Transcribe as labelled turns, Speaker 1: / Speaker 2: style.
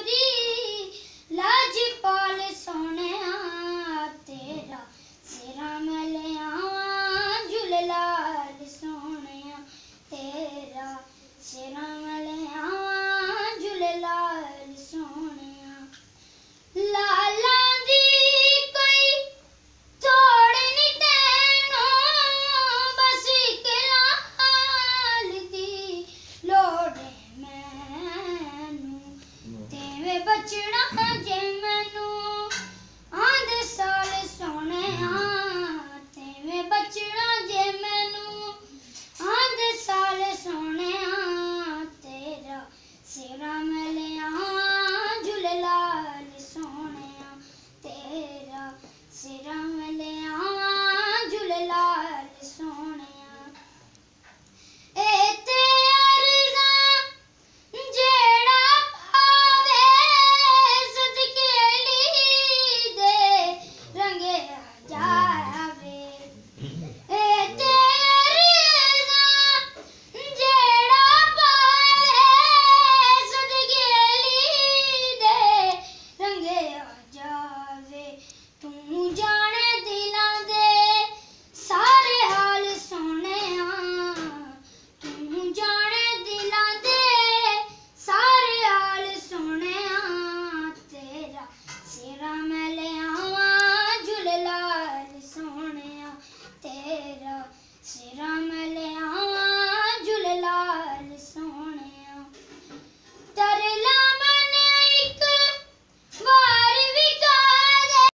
Speaker 1: Guri! but you're not hunting 你啦。